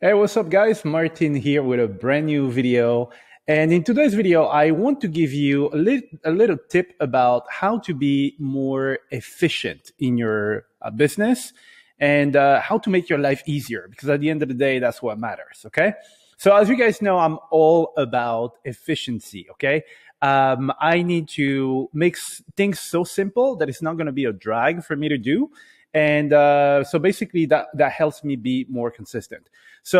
Hey, what's up guys? Martin here with a brand new video. And in today's video, I want to give you a little, a little tip about how to be more efficient in your uh, business and uh, how to make your life easier. Because at the end of the day, that's what matters. Okay. So as you guys know, I'm all about efficiency. Okay. Um, I need to make things so simple that it's not going to be a drag for me to do. And uh, so basically that, that helps me be more consistent. So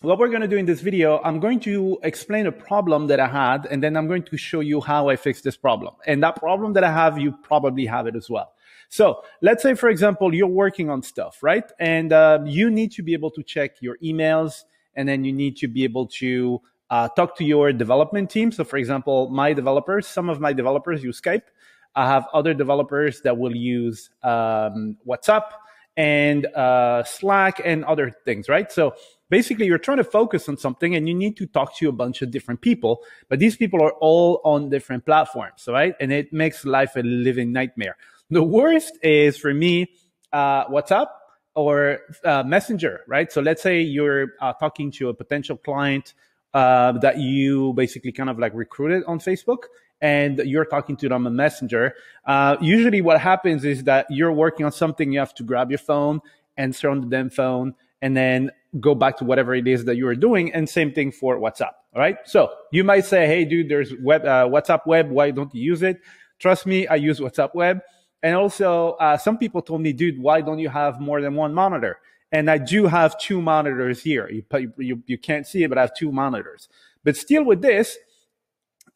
what we're going to do in this video, I'm going to explain a problem that I had, and then I'm going to show you how I fixed this problem. And that problem that I have, you probably have it as well. So let's say, for example, you're working on stuff, right? And uh, you need to be able to check your emails, and then you need to be able to uh, talk to your development team. So, for example, my developers, some of my developers use Skype. I have other developers that will use um, WhatsApp and uh, Slack and other things, right? So basically, you're trying to focus on something and you need to talk to a bunch of different people, but these people are all on different platforms, right? And it makes life a living nightmare. The worst is for me, uh, WhatsApp or uh, Messenger, right? So let's say you're uh, talking to a potential client uh, that you basically kind of like recruited on Facebook and you're talking to them on Messenger. Uh, usually what happens is that you're working on something, you have to grab your phone, answer on the damn phone, and then go back to whatever it is that you are doing. And same thing for WhatsApp. All right. So you might say, Hey, dude, there's web, uh, WhatsApp web. Why don't you use it? Trust me, I use WhatsApp web. And also, uh, some people told me, dude, why don't you have more than one monitor? And I do have two monitors here. You, you, you can't see it, but I have two monitors. But still with this,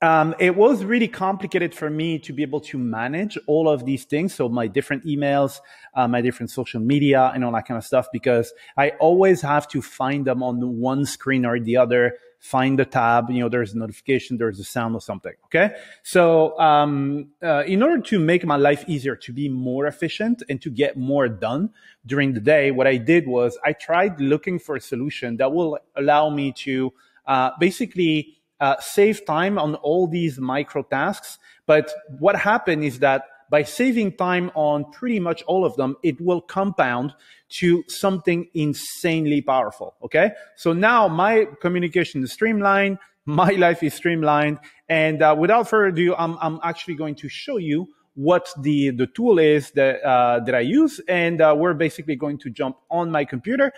um, it was really complicated for me to be able to manage all of these things. So my different emails, uh, my different social media and all that kind of stuff, because I always have to find them on one screen or the other, find the tab, you know, there's a notification, there's a sound or something. Okay. So, um, uh, in order to make my life easier, to be more efficient and to get more done during the day, what I did was I tried looking for a solution that will allow me to, uh, basically, uh, save time on all these micro tasks. But what happened is that by saving time on pretty much all of them, it will compound to something insanely powerful. Okay. So now my communication is streamlined. My life is streamlined. And uh, without further ado, I'm, I'm actually going to show you what the, the tool is that, uh, that I use. And uh, we're basically going to jump on my computer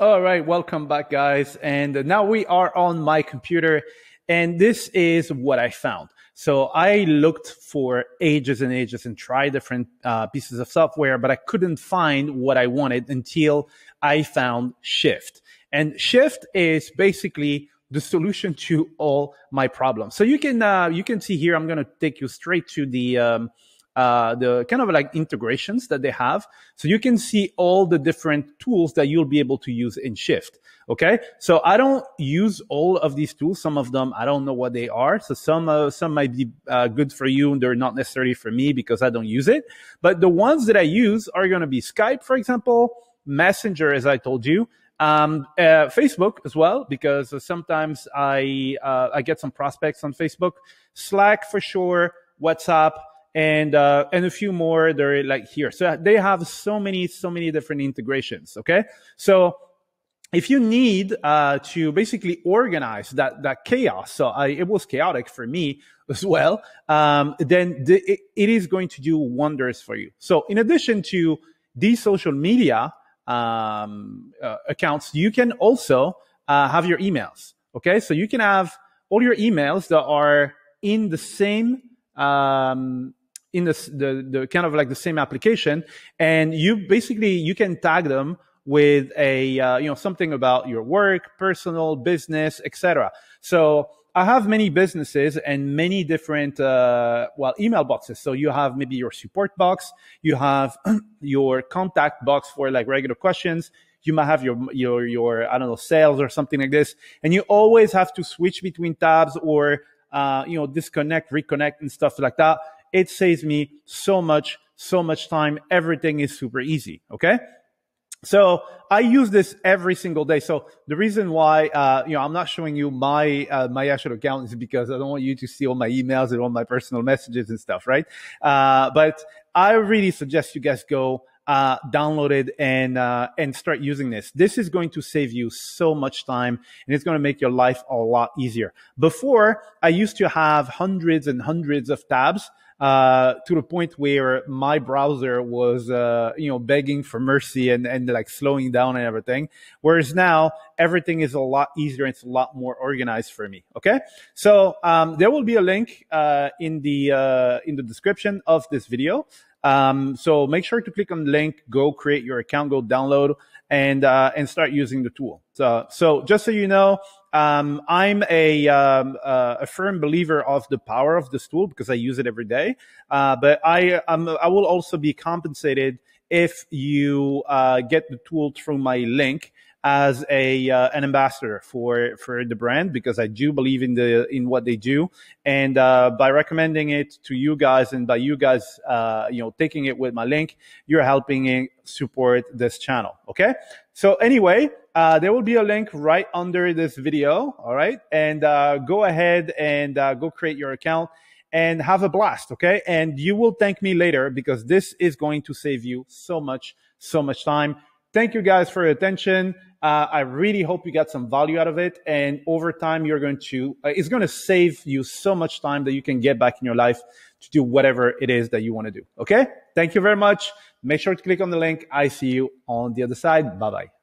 all right, welcome back, guys. And now we are on my computer, and this is what I found. So I looked for ages and ages and tried different uh, pieces of software, but I couldn't find what I wanted until I found Shift. And Shift is basically the solution to all my problems. So you can uh, you can see here. I'm going to take you straight to the um, uh, the kind of like integrations that they have. So you can see all the different tools that you'll be able to use in Shift. Okay. So I don't use all of these tools. Some of them, I don't know what they are. So some, uh, some might be uh, good for you. And they're not necessarily for me because I don't use it. But the ones that I use are going to be Skype, for example, Messenger, as I told you. Um, uh, Facebook as well, because sometimes I, uh, I get some prospects on Facebook, Slack for sure, WhatsApp, and uh, and a few more they're like here. So they have so many so many different integrations okay? So if you need uh, to basically organize that that chaos so I, it was chaotic for me as well um, then the, it, it is going to do wonders for you. So in addition to these social media um, uh, accounts you can also uh, have your emails okay? So you can have all your emails that are in the same um, in the, the, the kind of like the same application and you basically you can tag them with a uh, you know something about your work personal business etc so i have many businesses and many different uh, well email boxes. So you have maybe your support box you have your contact box for like regular questions. You might have your your your i don't know sales or something like this. And you always have to switch between tabs or uh, you know disconnect reconnect and stuff like that it saves me so much, so much time. Everything is super easy. Okay. So I use this every single day. So the reason why, uh, you know, I'm not showing you my, uh, my actual account is because I don't want you to see all my emails and all my personal messages and stuff, right? Uh, but I really suggest you guys go, uh, download it and uh, and start using this. This is going to save you so much time, and it's going to make your life a lot easier. Before, I used to have hundreds and hundreds of tabs uh, to the point where my browser was, uh, you know, begging for mercy and, and like slowing down and everything. Whereas now everything is a lot easier. And it's a lot more organized for me. Okay. So, um, there will be a link, uh, in the, uh, in the description of this video. Um, so make sure to click on the link, go create your account, go download and, uh, and start using the tool. So, so just so you know, um, I'm a, um, uh, a firm believer of the power of this tool because I use it every day. Uh, but I, um, I will also be compensated if you uh, get the tool through my link as a uh, an ambassador for for the brand because I do believe in the in what they do, and uh, by recommending it to you guys and by you guys, uh, you know, taking it with my link, you're helping support this channel. Okay, so anyway, uh, there will be a link right under this video. All right, and uh, go ahead and uh, go create your account and have a blast. Okay, and you will thank me later because this is going to save you so much, so much time. Thank you guys for your attention. Uh, I really hope you got some value out of it. And over time, you're going to, uh, it's going to save you so much time that you can get back in your life to do whatever it is that you want to do. Okay. Thank you very much. Make sure to click on the link. I see you on the other side. Bye bye.